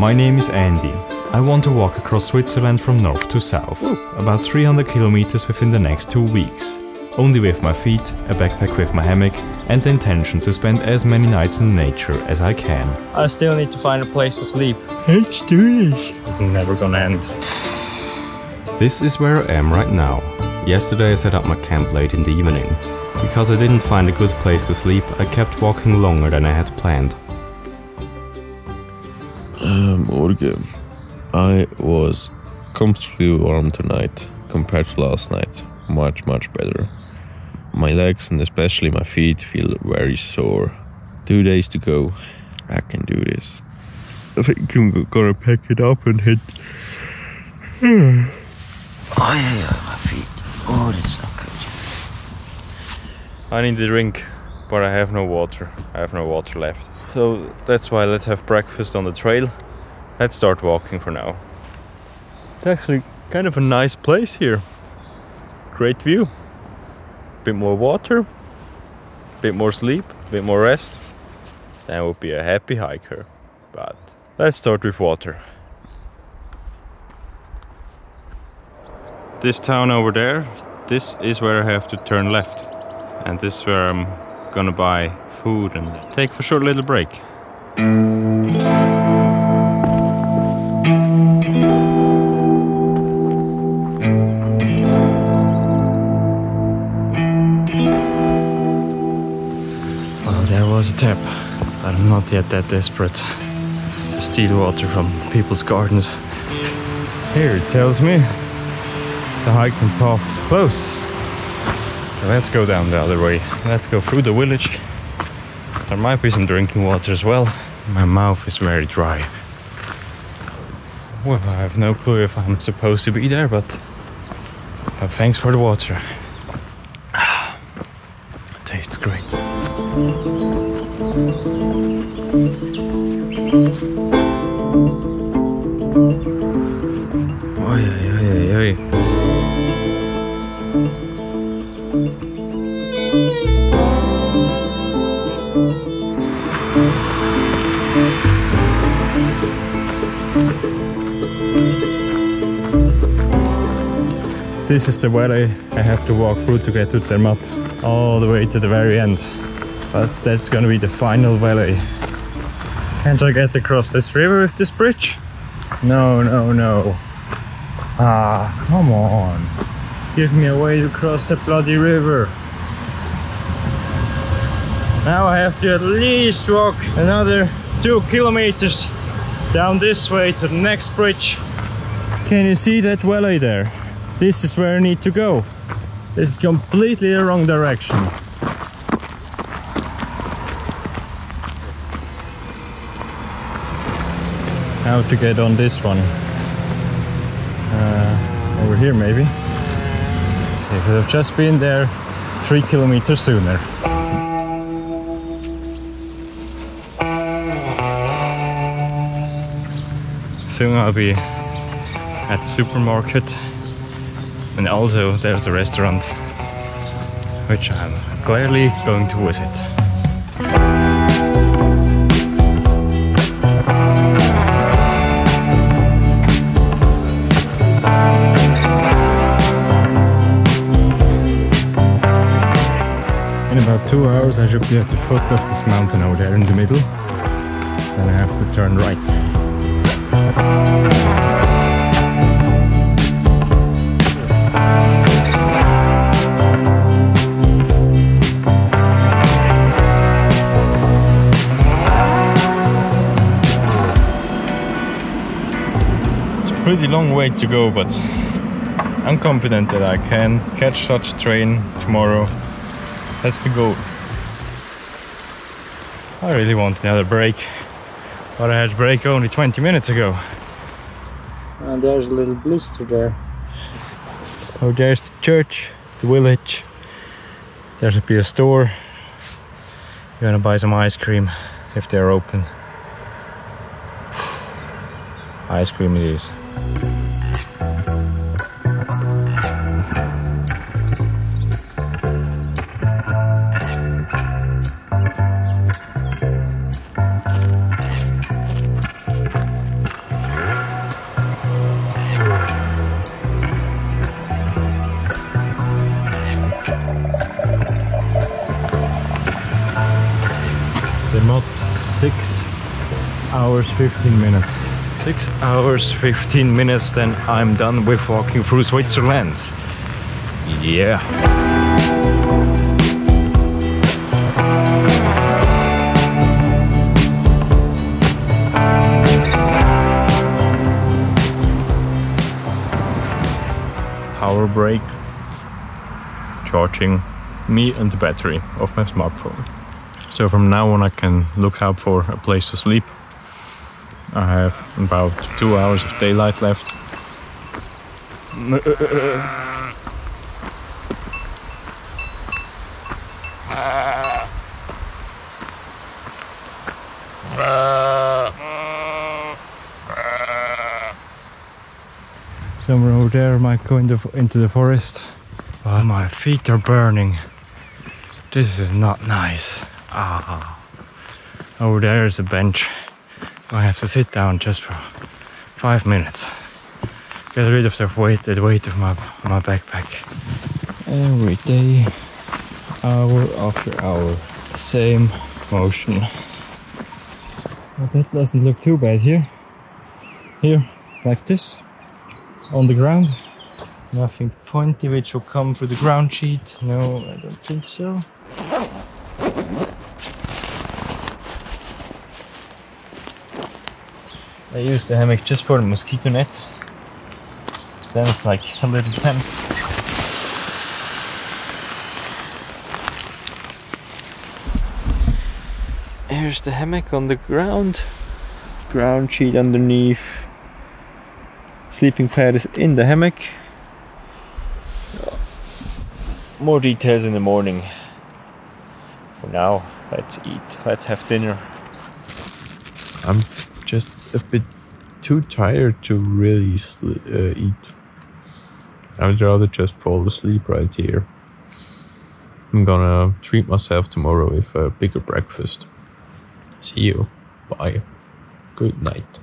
My name is Andy. I want to walk across Switzerland from north to south, about 300 kilometers within the next two weeks. Only with my feet, a backpack with my hammock, and the intention to spend as many nights in nature as I can. I still need to find a place to sleep. Let's do this! It's never gonna end. This is where I am right now. Yesterday I set up my camp late in the evening. Because I didn't find a good place to sleep, I kept walking longer than I had planned. Um, Morgan, I was comfortably warm tonight compared to last night. Much, much better. My legs and especially my feet feel very sore. Two days to go. I can do this. I think I'm gonna pack it up and hit. Oh yeah, yeah, my feet. Oh, that's not good. I need a drink, but I have no water. I have no water left. So that's why let's have breakfast on the trail. Let's start walking for now. It's actually kind of a nice place here. Great view. Bit more water, bit more sleep, a bit more rest. Then would be a happy hiker. But let's start with water. This town over there, this is where I have to turn left. And this is where I'm gonna buy food and take a short little break. Well, there was a tap, but I'm not yet that desperate to steal water from people's gardens. Here it tells me the hiking path is closed. So let's go down the other way. Let's go through the village. There might be some drinking water as well. My mouth is very dry. Well, I have no clue if I'm supposed to be there, but, but thanks for the water. Tastes great. Oi, oi, oi, oi, oi. This is the valley I have to walk through to get to Zermatt, all the way to the very end. But that's gonna be the final valley. Can't I get across this river with this bridge? No, no, no. Ah, come on. Give me a way to cross the bloody river. Now I have to at least walk another two kilometers down this way to the next bridge. Can you see that valley there? This is where I need to go. It's completely the wrong direction. How to get on this one? Uh, over here maybe. If I have just been there three kilometers sooner. Soon I'll be at the supermarket and also there's a restaurant which I'm clearly going to visit. In about two hours I should be at the foot of this mountain over there in the middle. Then I have to turn right. Pretty long way to go, but I'm confident that I can catch such a train tomorrow. That's the goal. I really want another break, but I had a break only 20 minutes ago. And there's a little blister there. Oh, there's the church, the village. There's a beer store. You're gonna buy some ice cream if they're open. ice cream it is. It's about 6 hours 15 minutes. Six hours 15 minutes, then I'm done with walking through Switzerland. Yeah. Power break. Charging me and the battery of my smartphone. So from now on, I can look out for a place to sleep. I have about two hours of daylight left. Uh, uh, uh. Somewhere over there, I might go into, into the forest. Oh, my feet are burning. This is not nice. Ah. Over there is a bench. I have to sit down just for five minutes. Get rid of the weight, the weight of my, my backpack. Every day, hour after hour, same motion. But that doesn't look too bad here. Here, like this, on the ground. Nothing pointy which will come through the ground sheet. No, I don't think so. I use the hammock just for the mosquito net. Then it's like a little tent. Here's the hammock on the ground. Ground sheet underneath. Sleeping pad is in the hammock. More details in the morning. For now, let's eat. Let's have dinner. I'm just a bit too tired to really uh, eat. I would rather just fall asleep right here. I'm gonna treat myself tomorrow with a bigger breakfast. See you. Bye. Good night.